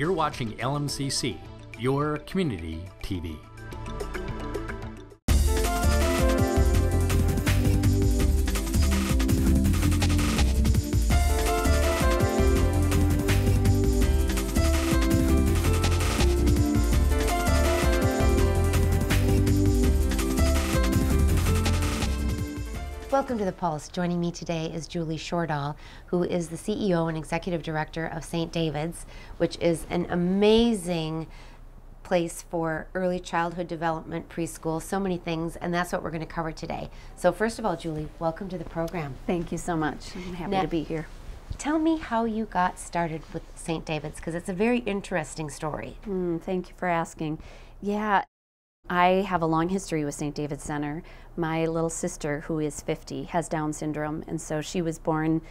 You're watching LMCC, your community TV. Welcome to the Pulse. Joining me today is Julie Sjordal, who is the CEO and Executive Director of St. David's, which is an amazing place for early childhood development, preschool, so many things, and that's what we're going to cover today. So, first of all, Julie, welcome to the program. Thank you so much. I'm happy Now- to be here. Tell me how you got started with St. David's, because it's a very interesting story. Mm, thank you for asking. Yeah, I have a long history with St. David's Center. My little sister, who is 50, has Down syndrome, and so she was born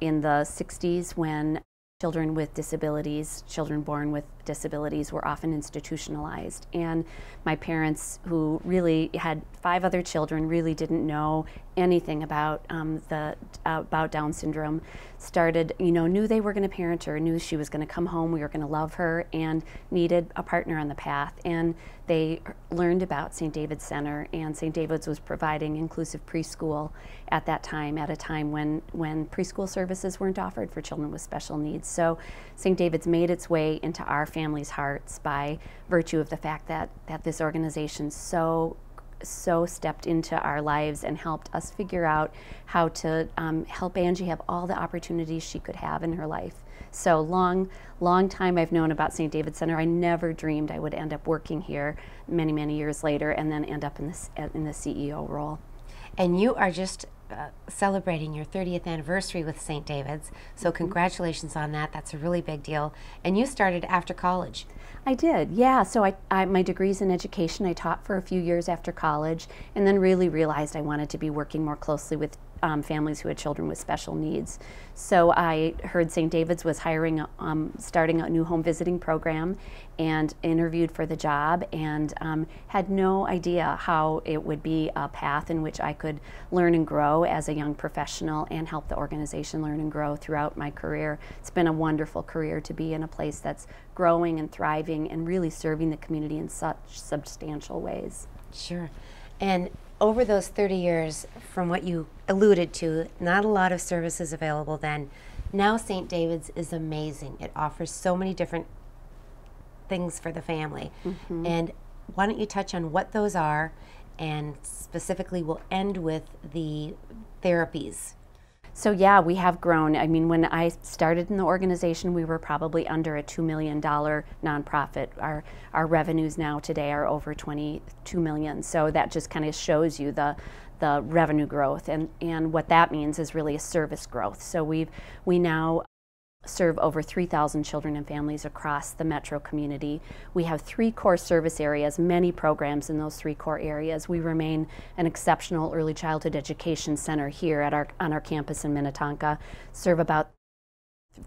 in the 60s when children with disabilities, children born with disabilities, were often institutionalized. And my parents, who really had five other children, really didn't know anything about um, the uh, about Down syndrome. Started, you know, knew they were going to parent her, knew she was going to come home, we were going to love her, and needed a partner on the path. And they learned about St. David's Center, and St. David's was providing inclusive preschool at that time, at a time when when preschool services weren't offered for children with special needs. So St. David's made its way into our families' hearts by virtue of the fact that that this organization so so stepped into our lives and helped us figure out how to um, help Angie have all the opportunities she could have in her life. So long, long time I've known about St. David Center. I never dreamed I would end up working here many, many years later, and then end up in this in the CEO role. And you are just uh, celebrating your 30th anniversary with St. David's, so congratulations on that. That's a really big deal. And you started after college. I did, yeah. So I, I my degrees in education. I taught for a few years after college, and then really realized I wanted to be working more closely with um, families who had children with special needs. So I heard St. David's was hiring, um, starting a new home visiting program, and interviewed for the job, and um, had no idea how it would be a path in which I could learn and grow as a young professional and help the organization learn and grow throughout my career. It's been a wonderful career to be in a place that's growing and thriving and really serving the community in such substantial ways. Sure. And over those 30 years, from what you alluded to, not a lot of services available then. Now, St. David's is amazing. It offers so many different things for the family. Mm-hmm. And why don't you touch on what those are? And specifically, we'll end with the therapies. So yeah, we have grown. I mean, when I started in the organization, we were probably under a two million dollar nonprofit. Our our revenues now today are over twenty two million. So that just kind of shows you the the revenue growth, and and what that means is really a service growth. So we've we now serve over 3,000 children and families across the metro community. We have three core service areas, many programs in those three core areas. We remain an exceptional early childhood education center here at our, on our campus in Minnetonka, serve about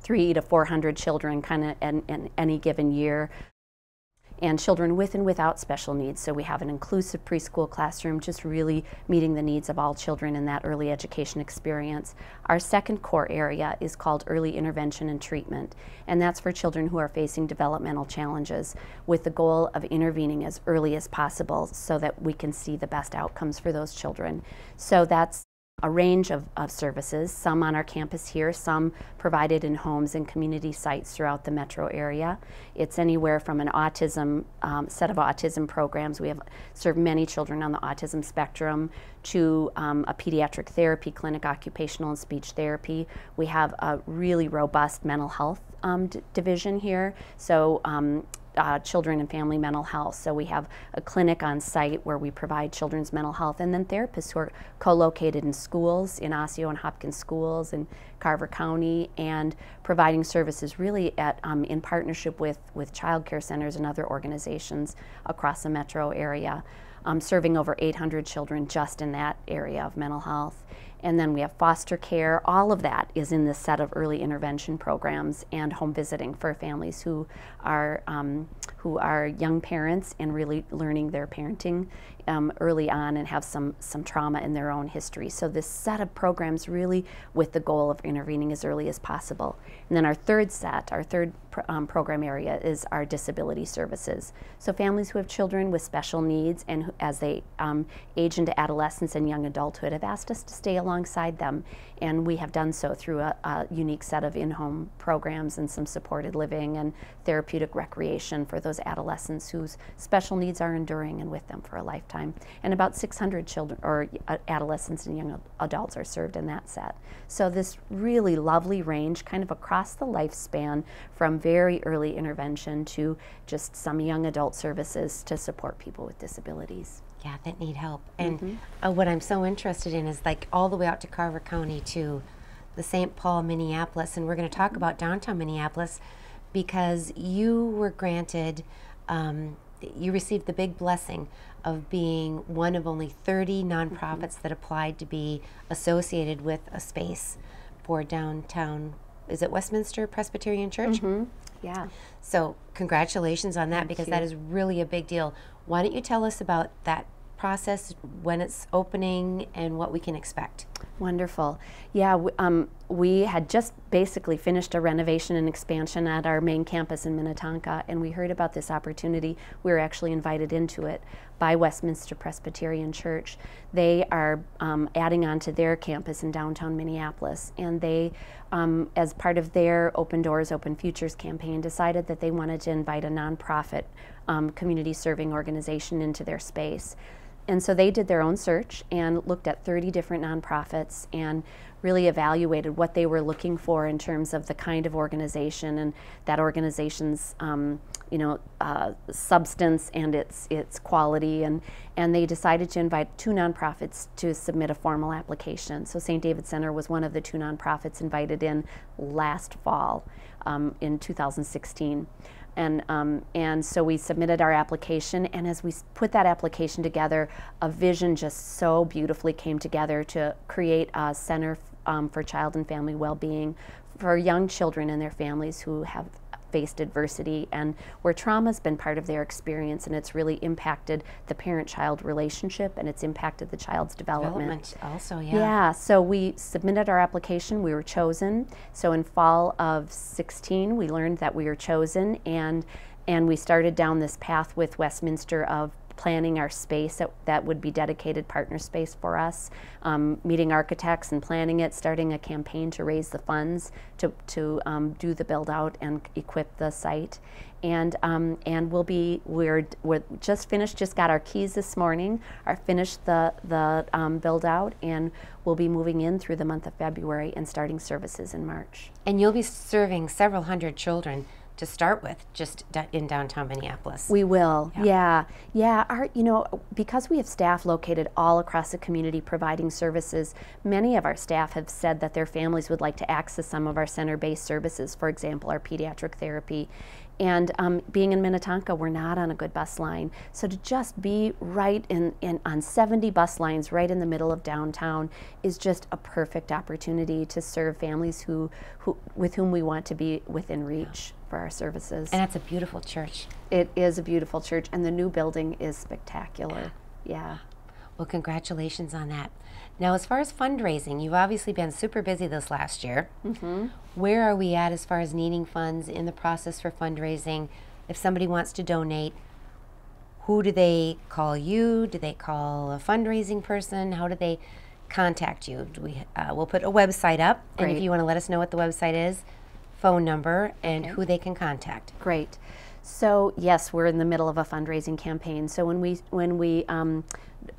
three to 400 children kind of in, in any given year and children with and without special needs. So we have an inclusive preschool classroom, just really meeting the needs of all children in that early education experience. Our second core area is called early intervention and treatment, and that's for children who are facing developmental challenges with the goal of intervening as early as possible so that we can see the best outcomes for those children. So that's a range of, of services, some on our campus here, some provided in homes and community sites throughout the metro area. It's anywhere from an autism um, set of autism programs. We have served many children on the autism spectrum to um, a pediatric therapy clinic, occupational and speech therapy. We have a really robust mental health um, division here. So um, uh, children and family mental health. So we have a clinic on site where we provide children's mental health, and then therapists who are co-located in schools, in Osseo and Hopkins schools in Carver County, and providing services really at um, in partnership with with child care centers and other organizations across the metro area, um, serving over 800 children just in that area of mental health. And then we have foster care. All of that is in this set of early intervention programs and home visiting for families who are um, who are young parents and really learning their parenting um, early on and have some some trauma in their own history. So this set of programs really with the goal of intervening as early as possible. And then our third set, our third um, program area is our disability services. So families who have children with special needs and who, as they um, age into adolescence and young adulthood have asked us to stay alongside them, and we have done so through a, a unique set of in-home programs and some supported living and therapeutic recreation for those adolescents whose special needs are enduring and with them for a lifetime. And about 600 children or uh, adolescents and young adults are served in that set. So this really lovely range, kind of across the lifespan, from very early intervention to just some young adult services to support people with disabilities. Yeah, that need help. And uh, what I'm so interested in is like all the way out to Carver County to the St. Paul, Minneapolis. And we're going to talk about downtown Minneapolis because you were granted, um, you received the big blessing of being one of only 30 nonprofits mm-hmm. that applied to be associated with a space for downtown. Is it Westminster Presbyterian Church? Mm-hmm. Yeah. So, congratulations on that because that you. is really a big deal. Why don't you tell us about that process, when it's opening, and what we can expect? Wonderful. Yeah, um, we had just basically finished a renovation and expansion at our main campus in Minnetonka, and we heard about this opportunity. We were actually invited into it by Westminster Presbyterian Church. They are um, adding on to their campus in downtown Minneapolis, and they, um, as part of their Open Doors, Open Futures campaign, decided that they wanted to invite a nonprofit um, community serving organization into their space. And so they did their own search and looked at 30 different nonprofits and really evaluated what they were looking for in terms of the kind of organization and that organization's, um, you know, uh, substance and its its quality. And and they decided to invite two nonprofits to submit a formal application. So St. David Center was one of the two nonprofits invited in last fall um, in 2016 and um, and so we submitted our application and as we put that application together a vision just so beautifully came together to create a center um, for child and family well-being for young children and their families who have faced adversity and where trauma's been part of their experience and it's really impacted the parent-child relationship and it's impacted the child's Development, also, yeah. yeah, so we submitted our application, we were chosen. So in fall of 16, we learned that we were chosen and and we started down this path with Westminster of planning our space that, that would be dedicated partner space for us, um, meeting architects and planning it, starting a campaign to raise the funds to, to um, do the build out and equip the site. And, um, and we'll be, we're, we're just finished, just got our keys this morning, are finished the, the um, build out, and we'll be moving in through the month of February and starting services in March. And you'll be serving several hundred children to start with just in downtown Minneapolis. We will. Yeah. yeah. Our, you know, because we have staff located all across the community providing services, many of our staff have said that their families would like to access some of our center based services, for example, our pediatric therapy. And um, being in Minnetonka, we're not on a good bus line. So to just be right in, in on 70 bus lines right in the middle of downtown is just a perfect opportunity to serve families who, who with whom we want to be within reach for our services. and it's a beautiful church. It is a beautiful church, and the new building is spectacular. Yeah. Well, congratulations on that. Now, as far as fundraising, you've obviously been super busy this last year. Mm-hmm. Where are we at as far as needing funds in the process for fundraising? If somebody wants to donate, who do they call you? Do they call a fundraising person? How do they contact you? Do we? Uh, we'll put a website up, and if you want to let us know what the website is, phone number, and who they can contact. Great. So yes, we're in the middle of a fundraising campaign. So when we when we um,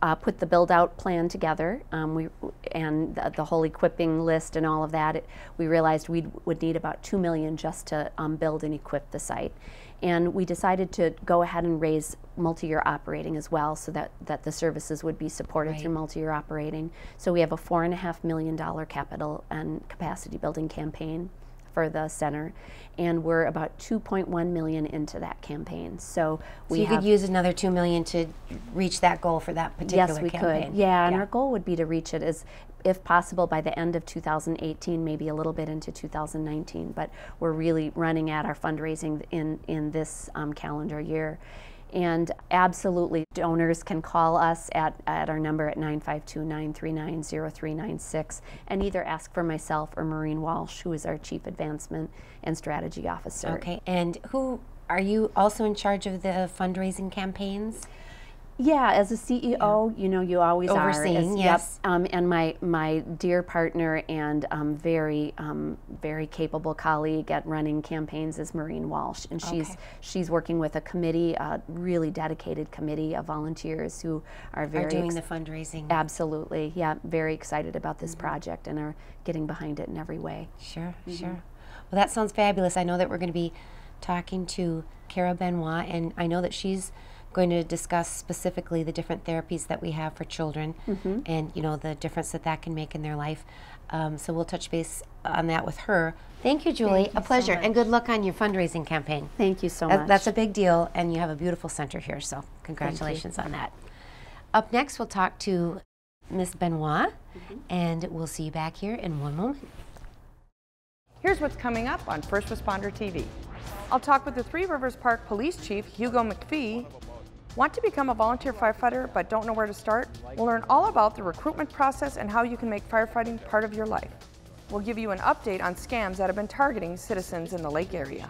uh, put the build out plan together, um, we and the, the whole equipping list and all of that, it, we realized we would need about two million just to um, build and equip the site. And we decided to go ahead and raise multi-year operating as well, so that, that the services would be supported through Right. multi-year operating. So we have a four and a half million dollar capital and capacity building campaign for the center, and we're about 2.1 million into that campaign. So we so you could use another two million to reach that goal for that particular yes, we campaign. could. Yeah, and our goal would be to reach it as if possible by the end of 2018, maybe a little bit into 2019. But we're really running at our fundraising in in this um, calendar year. And absolutely, donors can call us at, at our number at 952 939 0396 and either ask for myself or Maureen Walsh, who is our Chief Advancement and Strategy Officer. Okay, and who are you also in charge of the fundraising campaigns? Yeah, as a CEO, you know, you always Overseeing, are. As, yes. Yep. Um, and my my dear partner and um, very um, very capable colleague at running campaigns is Maureen Walsh, and she's Okay. she's working with a committee, a really dedicated committee of volunteers who are very Are doing the fundraising? absolutely, yeah, very excited about this project and are getting behind it in every way. Sure, Mm-hmm. sure. Well, that sounds fabulous. I know that we're going to be talking to Kara Benoit, and I know that she's going to discuss specifically the different therapies that we have for children, Mm-hmm. and you know the difference that that can make in their life. Um, so we'll touch base on that with her. Thank you, Julie. a pleasure, and good luck on your fundraising campaign. Thank you so That- much. That's a big deal, and you have a beautiful center here, so congratulations on that. Up next, we'll talk to Miss Benoit, and we'll see you back here in one moment. Here's what's coming up on First Responder TV. I'll talk with the Three Rivers Park Police Chief, Hugo McPhee. Want to become a volunteer firefighter but don't know where to start? We'll learn all about the recruitment process and how you can make firefighting part of your life. We'll give you an update on scams that have been targeting citizens in the lake area.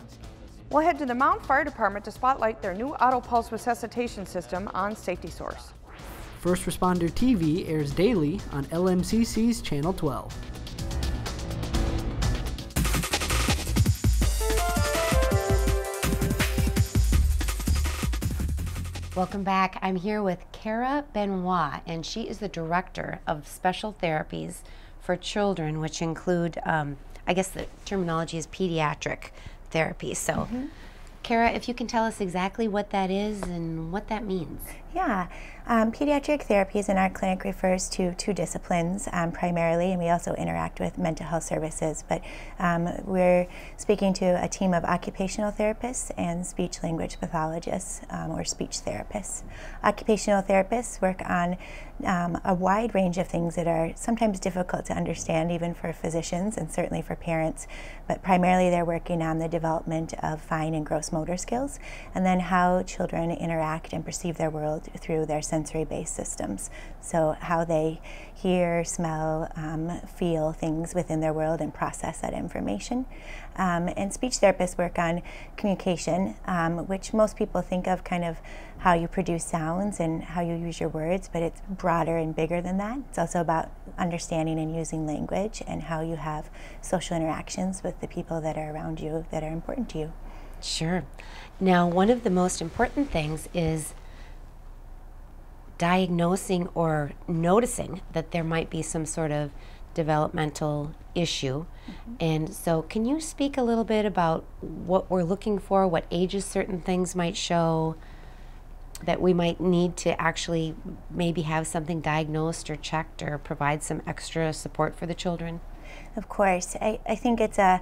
We'll head to the Mound Fire Department to spotlight their new auto pulse resuscitation system on Safety Source. First Responder TV airs daily on LMCC's Channel 12. Welcome back. I'm here with Kara Benoit, and she is the director of special therapies for children, which include, um, I guess the terminology is pediatric therapy. So, Kara, if you can tell us exactly what that is and what that means. Yeah, um, pediatric therapies in our clinic refers to two disciplines um, primarily, and we also interact with mental health services. But um, we're speaking to a team of occupational therapists and speech language pathologists um, or speech therapists. Occupational therapists work on um, a wide range of things that are sometimes difficult to understand, even for physicians and certainly for parents. But primarily, they're working on the development of fine and gross motor skills, and then how children interact and perceive their world through their sensory based systems. So, how they hear, smell, um, feel things within their world and process that information. Um, and speech therapists work on communication, um, which most people think of kind of how you produce sounds and how you use your words, but it's broader and bigger than that. It's also about understanding and using language and how you have social interactions with the people that are around you that are important to you. Sure. Now, one of the most important things is diagnosing or noticing that there might be some sort of developmental issue. Mm-hmm. And so, can you speak a little bit about what we're looking for, what ages certain things might show, that we might need to actually maybe have something diagnosed or checked or provide some extra support for the children? Of course, I, I think it's a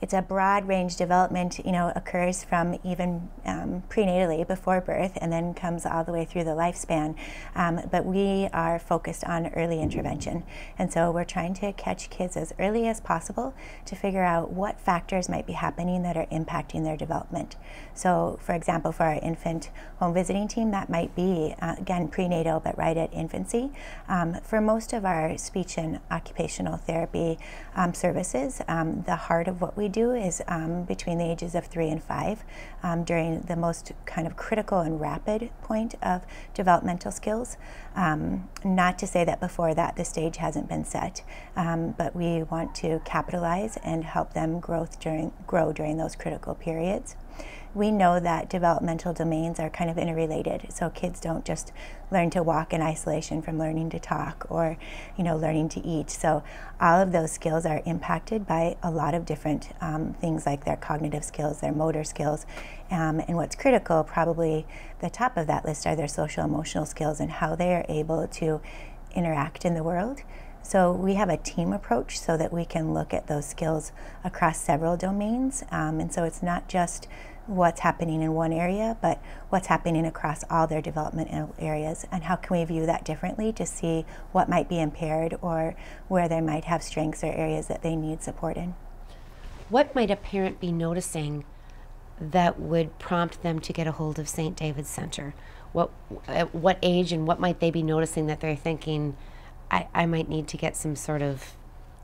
it's a broad range development. You know, occurs from even um, prenatally before birth, and then comes all the way through the lifespan. Um, but we are focused on early intervention, and so we're trying to catch kids as early as possible to figure out what factors might be happening that are impacting their development. So, for example, for our infant home visiting team, that might be uh, again prenatal, but right at infancy. Um, for most of our speech and occupational therapy um, services, um, the heart of what we do is um, between the ages of three and five um, during the most kind of critical and rapid point of developmental skills. Um, not to say that before that the stage hasn't been set, um, but we want to capitalize and help them growth during, grow during those critical periods we know that developmental domains are kind of interrelated. So kids don't just learn to walk in isolation from learning to talk or, you know, learning to eat. So all of those skills are impacted by a lot of different um, things like their cognitive skills, their motor skills, um, and what's critical, probably the top of that list are their social emotional skills and how they are able to interact in the world So we have a team approach so that we can look at those skills across several domains. Um, and so it's not just what's happening in one area, but what's happening across all their developmental areas, and how can we view that differently to see what might be impaired or where they might have strengths or areas that they need support in. What might a parent be noticing that would prompt them to get a hold of St. David's Center? What, at what age and what might they be noticing that they're thinking, I, I might need to get some sort of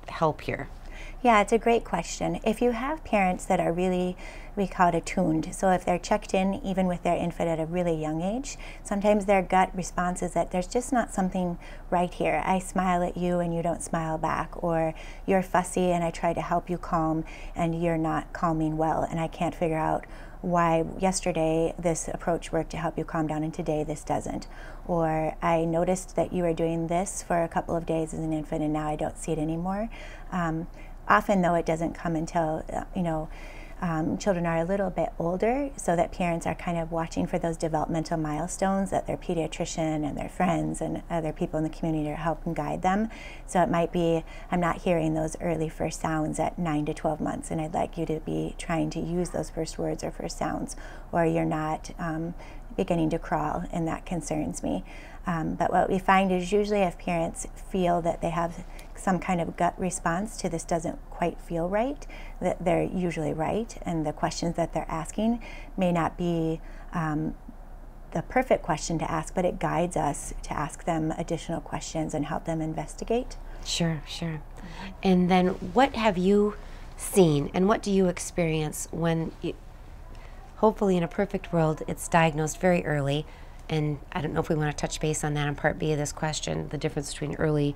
help here? Yeah, it's a great question. If you have parents that are really, we call it attuned, so if they're checked in even with their infant at a really young age, sometimes their gut response is that there's just not something right here. I smile at you and you don't smile back, or you're fussy and I try to help you calm and you're not calming well, and I can't figure out why yesterday this approach worked to help you calm down and today this doesn't. Or I noticed that you were doing this for a couple of days as an infant and now I don't see it anymore. Um, often though it doesn't come until uh, you know um, children are a little bit older so that parents are kind of watching for those developmental milestones that their pediatrician and their friends and other people in the community are helping guide them. So it might be i'm not hearing those early first sounds at 9 to 12 months and i'd like you to be trying to use those first words or first sounds or you're not um, beginning to crawl and that concerns me. Um, but what we find is usually if parents feel that they have some kind of gut response to this doesn't quite feel right, that they're usually right, and the questions that they're asking may not be um, the perfect question to ask, but it guides us to ask them additional questions and help them investigate. Sure, sure. And then what have you seen and what do you experience when, hopefully, in a perfect world, it's diagnosed very early? And I don't know if we want to touch base on that in part B of this question the difference between early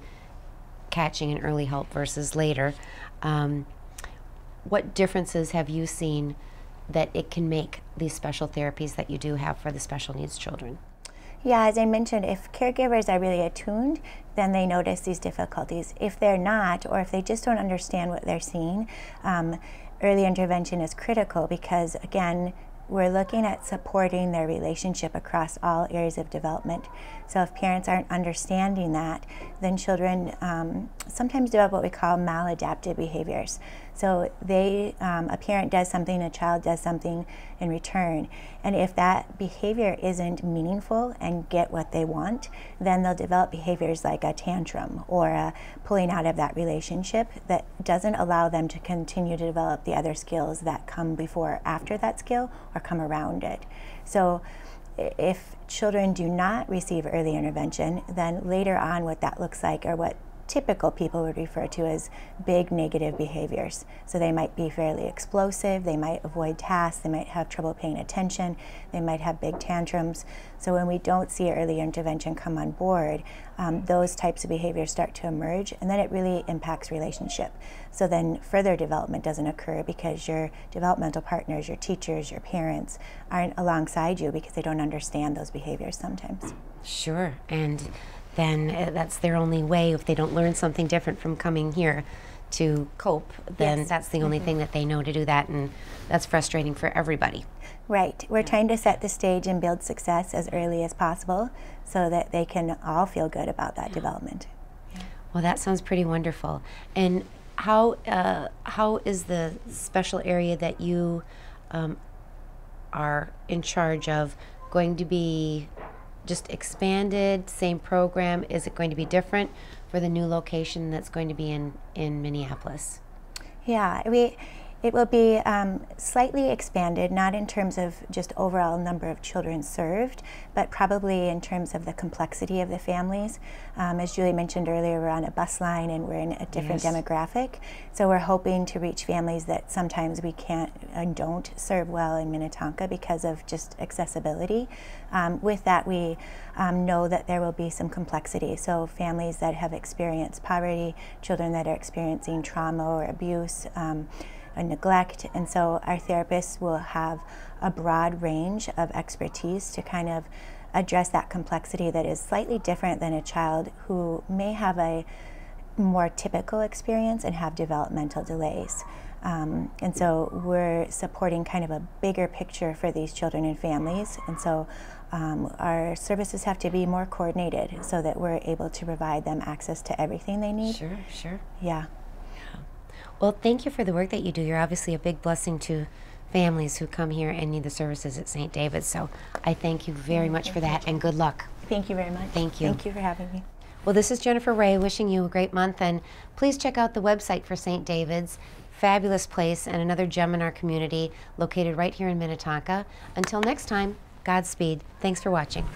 catching and early help versus later. Um, what differences have you seen that it can make these special therapies that you do have for the special needs children? Yeah, as I mentioned, if caregivers are really attuned, then they notice these difficulties. If they're not, or if they just don't understand what they're seeing, um, early intervention is critical because, again, we're looking at supporting their relationship across all areas of development. So if parents aren't understanding that, then children um, sometimes develop what we call maladaptive behaviors. So they, um, a parent does something, a child does something in return, and if that behavior isn't meaningful and get what they want, then they'll develop behaviors like a tantrum or a pulling out of that relationship that doesn't allow them to continue to develop the other skills that come before after that skill or come around it. So if children do not receive early intervention, then later on what that looks like or what typical people would refer to as big negative behaviors. So they might be fairly explosive, they might avoid tasks, they might have trouble paying attention, they might have big tantrums. So when we don't see early intervention come on board, um, those types of behaviors start to emerge and then it really impacts relationship. So then further development doesn't occur because your developmental partners, your teachers, your parents aren't alongside you because they don't understand those behaviors sometimes. Sure. And then uh, that's their only way if they don't learn something different from coming here to cope then Yes. that's the only Mhm. thing that they know to do that and that's frustrating for everybody Right. We're trying to set the stage and build success as early as possible so that they can all feel good about that development. Yeah. well that sounds pretty wonderful and how uh, how is the special area that you um, are in charge of going to be just expanded same program is it going to be different for the new location that's going to be in in minneapolis? Yeah, we it will be um, slightly expanded, not in terms of just overall number of children served, but probably in terms of the complexity of the families. Um, as Julie mentioned earlier, we're on a bus line and we're in a different Yes. demographic, so we're hoping to reach families that sometimes we can't and don't serve well in Minnetonka because of just accessibility. Um, with that, we um, know that there will be some complexity. So families that have experienced poverty, children that are experiencing trauma or abuse. Neglect. And so our therapists will have a broad range of expertise to kind of address that complexity that is slightly different than a child who may have a more typical experience and have developmental delays. Um, and so we're supporting kind of a bigger picture for these children and families. And so um, our services have to be more coordinated so that we're able to provide them access to everything they need. Sure, sure. Yeah. Well, thank you for the work that you do. You're obviously a big blessing to families who come here and need the services at St. David's. So I thank you very much for that and good luck. Thank you very much. Thank you. Thank you for having me. Well, this is Jennifer Ray wishing you a great month, and please check out the website for St. David's. Fabulous place and another gem in our community located right here in Minnetonka. Until next time, Godspeed. Thanks for watching.